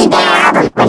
Johnny Depp.